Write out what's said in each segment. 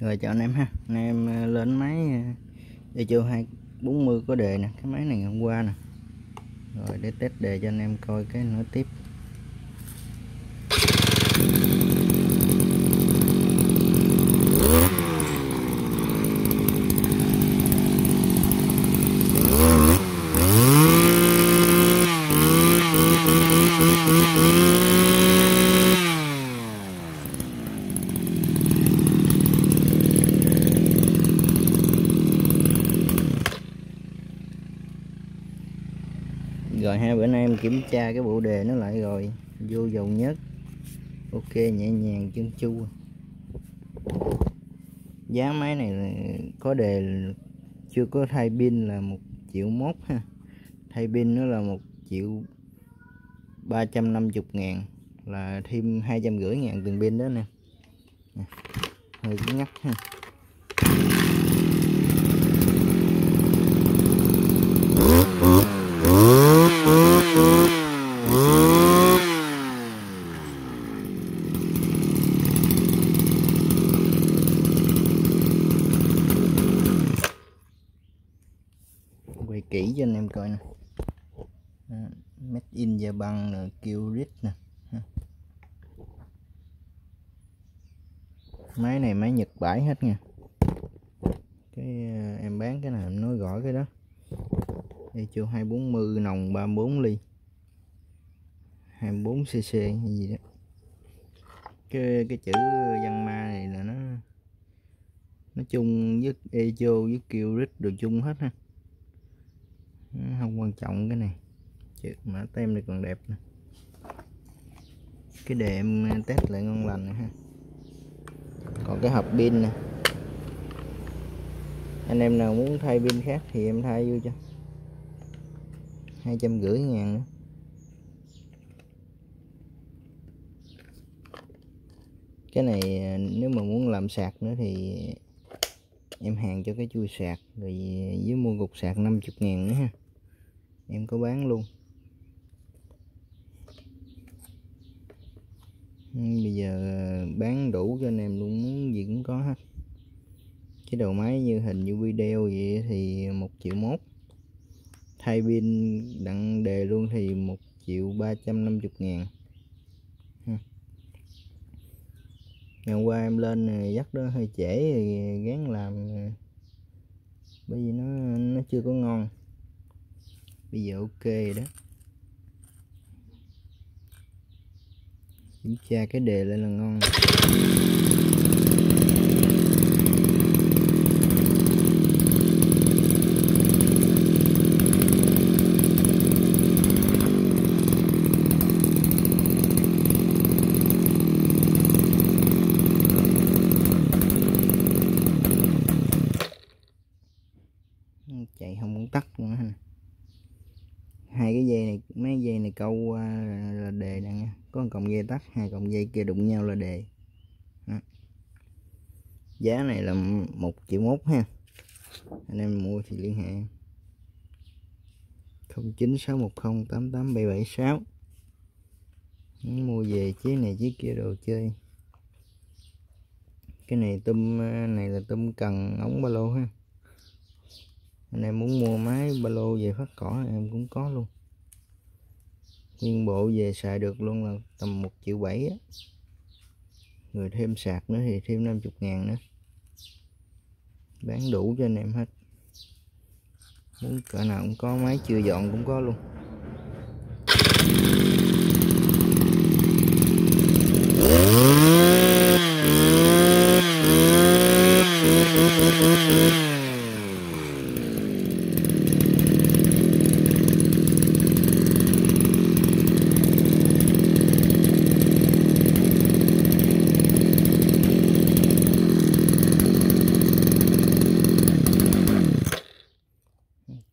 rồi, chào anh em ha. Anh em ờ, lên máy ờ, Echo 240 có đề nè. Cái máy này hôm qua nè. Rồi, để test đề cho anh em coi cái nữa tiếp. Rồi hai bữa nay em kiểm tra cái bộ đề nó lại rồi. Vô dầu nhất. Ok, nhẹ nhàng, chân chu. Giá máy này là có đề chưa có thay pin là một triệu mốt ha. Thay pin nó là một triệu ba trăm năm mươi ngàn. Là thêm hai trăm rưỡi ngàn tiền pin đó nè. Hơi cứng ngắt ha. Kỹ cho anh em coi nè. Made in Japan là kêu rít nè. Máy này máy Nhật bãi hết nha. Cái ờ, em bán cái nào em nói rõ cái đó. Đây chưa 240 nồng 34 ly. 24 cc hay gì đó. Cái cái chữ văn ma này là nó nó chung với echo với kêu rít đồ chung hết ha không quan trọng cái này. Chữ mã tem này còn đẹp nữa. Cái đệm à, test lại ngon lành nữa, ha. Còn cái hộp pin nè. Anh em nào muốn thay pin khác thì em thay vô cho. Hai trăm rưỡi ngàn nữa. Cái này à, nếu mà muốn làm sạc nữa thì em hàng cho cái chui sạc rồi à, với mua cục sạc 50 ngàn nữa ha em có bán luôn. Ừ, bây giờ ờ, bán đủ cho anh em luôn, muốn gì cũng có hết. Cái đầu máy như hình như video vậy thì một triệu mốt. Thay pin đặng đề luôn thì một triệu ba trăm năm mươi ngàn. Ừ. Ngày qua em lên ờ, dắt đó hơi trễ thì gán làm ờ, bởi vì nó nó chưa có ngon bây giờ ok đó. Kiểm tra cái đề lên là ngon. Chạy không muốn tắt luôn ha hai cái dây này mấy dây này câu qua là, là đề nè nha. Có một cọng dây tắt hai cọng dây kia đụng nhau là đề. Đó. giá này là một triệu mốt ha. Anh em mua thì liên hệ. 0961088776 mua về chiếc này chiếc kia đồ chơi. Cái này tum à, này là tum cần ống ba lô ha anh em muốn mua máy ba lô về phát cỏ em cũng có luôn. Nguyên bộ về xài được luôn là tầm một triệu bảy á. Người thêm sạc nữa thì thêm 50 ngàn nữa. Bán đủ cho anh em hết. Muốn cỡ nào cũng có, máy chưa dọn cũng có luôn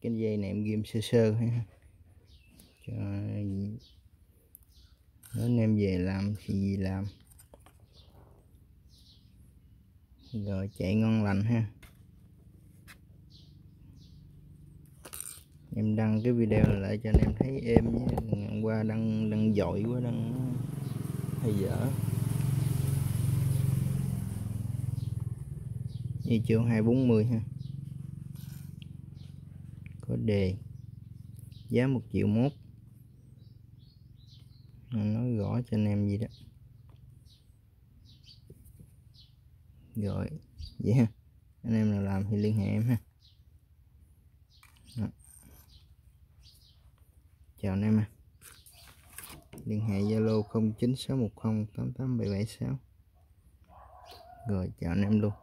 cái dây này em sơ sơ ha. Cho nếu anh em về làm thì gì làm? Rồi, chạy ngon lành ha. Em đăng cái video này lại cho anh em thấy em nhé. Ngày hôm qua đăng đăng dội quá, đăng hay dở. Đi chương 240 ha. Có đề giá một triệu mốt. Nói rõ cho anh em gì đó. Rồi vậy ha anh em nào làm thì liên hệ em ha. Đó. chào anh em ha liên hệ zalo 0961088776 rồi, chào anh em luôn.